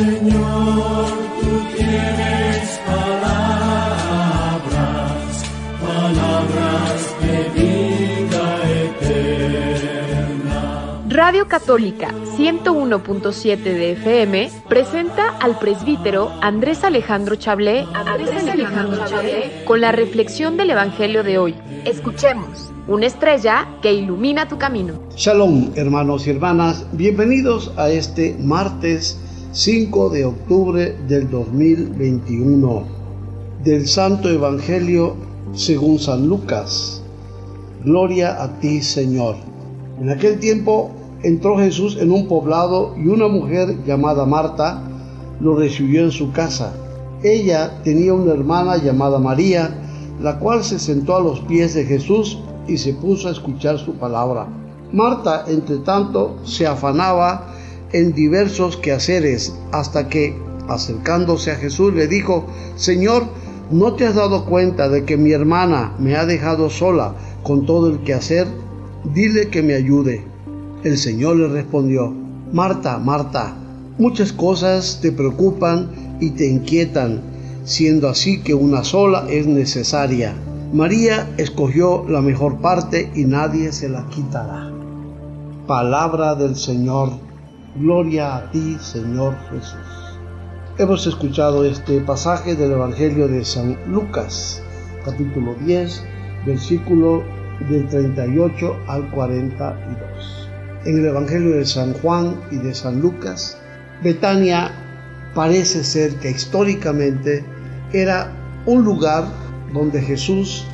Señor, tú tienes palabras, palabras de vida eterna. Radio Católica 101.7 de FM presenta al presbítero Andrés Alejandro Chablé, Andrés Alejandro Chablé con la reflexión del Evangelio de hoy. Escuchemos, una estrella que ilumina tu camino. Shalom, hermanos y hermanas, bienvenidos a este martes 5 de octubre del 2021 del Santo Evangelio según San Lucas. Gloria a ti, Señor. En aquel tiempo entró Jesús en un poblado y una mujer llamada Marta lo recibió en su casa. Ella tenía una hermana llamada María, la cual se sentó a los pies de Jesús y se puso a escuchar su palabra. Marta, entre tanto, se afanaba en diversos quehaceres, hasta que, acercándose a Jesús, le dijo, Señor, ¿no te has dado cuenta de que mi hermana me ha dejado sola con todo el quehacer? Dile que me ayude. El Señor le respondió, Marta, Marta, muchas cosas te preocupan y te inquietan, siendo así que una sola es necesaria. María escogió la mejor parte y nadie se la quitará. Palabra del Señor Gloria a ti, Señor Jesús. Hemos escuchado este pasaje del Evangelio de San Lucas, capítulo 10, versículo del 38 al 42. En el Evangelio de San Juan y de San Lucas, Betania parece ser que históricamente era un lugar donde Jesús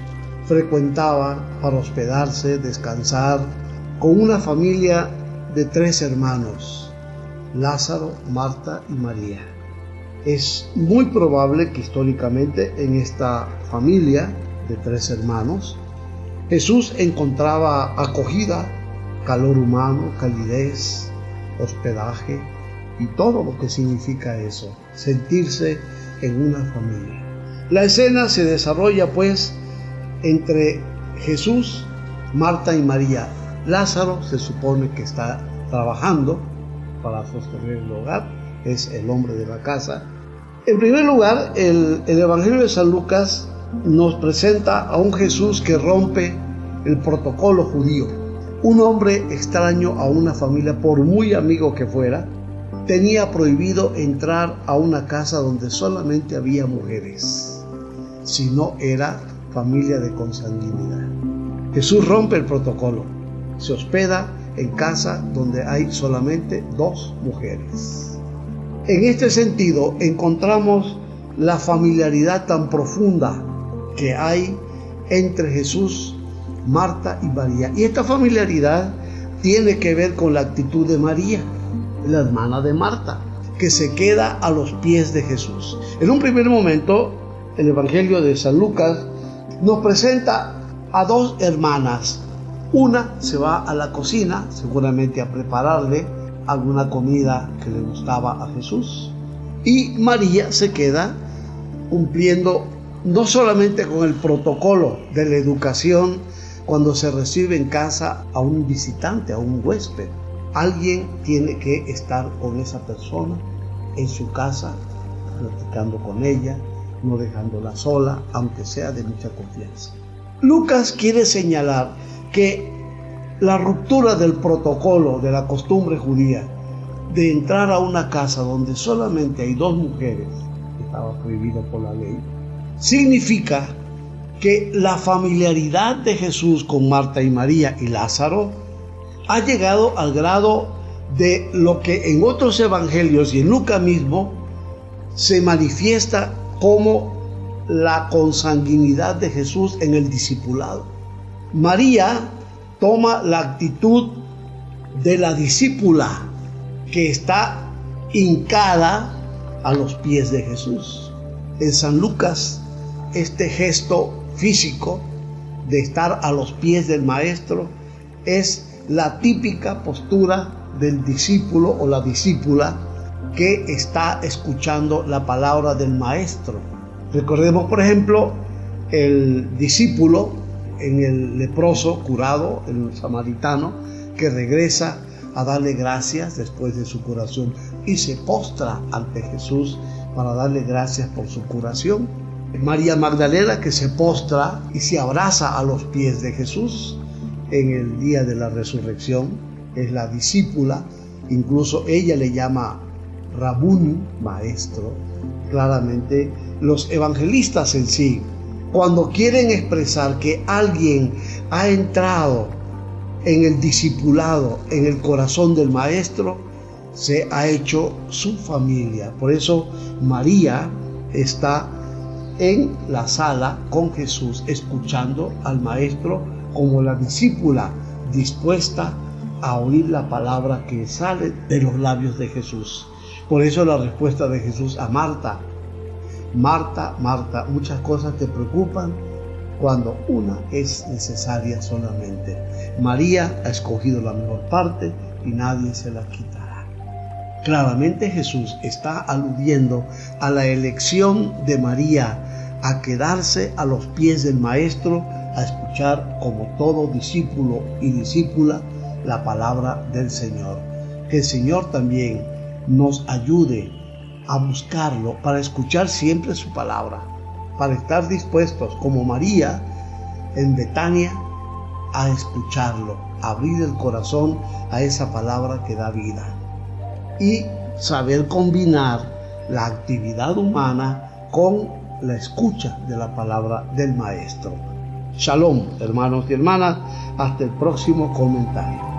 frecuentaba para hospedarse, descansar, con una familia de tres hermanos Lázaro, Marta y María. Es muy probable que históricamente en esta familia de tres hermanos, Jesús encontraba acogida, calor humano, calidez, hospedaje y todo lo que significa eso, sentirse en una familia. La escena se desarrolla pues entre Jesús, Marta y María. Lázaro se supone que está trabajando para sostener el hogar, es el hombre de la casa. En primer lugar, el, el Evangelio de San Lucas nos presenta a un Jesús que rompe el protocolo judío. Un hombre extraño a una familia, por muy amigo que fuera, tenía prohibido entrar a una casa donde solamente había mujeres, si no era familia de consanguinidad. Jesús rompe el protocolo, se hospeda en casa donde hay solamente dos mujeres. En este sentido encontramos la familiaridad tan profunda que hay entre Jesús, Marta y María. Y esta familiaridad tiene que ver con la actitud de María, la hermana de Marta, que se queda a los pies de Jesús. En un primer momento, el Evangelio de San Lucas nos presenta a dos hermanas, una se va a la cocina, seguramente a prepararle alguna comida que le gustaba a Jesús. Y María se queda cumpliendo no solamente con el protocolo de la educación cuando se recibe en casa a un visitante, a un huésped. Alguien tiene que estar con esa persona en su casa, platicando con ella, no dejándola sola, aunque sea de mucha confianza. Lucas quiere señalar que la ruptura del protocolo de la costumbre judía de entrar a una casa donde solamente hay dos mujeres, que estaba prohibido por la ley, significa que la familiaridad de Jesús con Marta y María y Lázaro ha llegado al grado de lo que en otros evangelios y en Lucas mismo se manifiesta como la consanguinidad de Jesús en el discipulado. María toma la actitud de la discípula que está hincada a los pies de Jesús. En San Lucas, este gesto físico de estar a los pies del maestro es la típica postura del discípulo o la discípula que está escuchando la palabra del maestro. Recordemos, por ejemplo, el discípulo en el leproso curado, el samaritano, que regresa a darle gracias después de su curación y se postra ante Jesús para darle gracias por su curación. María Magdalena que se postra y se abraza a los pies de Jesús en el día de la resurrección, es la discípula, incluso ella le llama Rabún, maestro. Claramente los evangelistas en sí, cuando quieren expresar que alguien ha entrado en el discipulado, en el corazón del maestro, se ha hecho su familia. Por eso María está en la sala con Jesús, escuchando al maestro como la discípula dispuesta a oír la palabra que sale de los labios de Jesús. Por eso la respuesta de Jesús a Marta, Marta, Marta, muchas cosas te preocupan cuando una es necesaria solamente. María ha escogido la mejor parte y nadie se la quitará. Claramente Jesús está aludiendo a la elección de María a quedarse a los pies del Maestro a escuchar como todo discípulo y discípula la palabra del Señor. Que el Señor también nos ayude a buscarlo para escuchar siempre su palabra, para estar dispuestos como María en Betania a escucharlo, abrir el corazón a esa palabra que da vida y saber combinar la actividad humana con la escucha de la palabra del Maestro. Shalom, hermanos y hermanas, hasta el próximo comentario.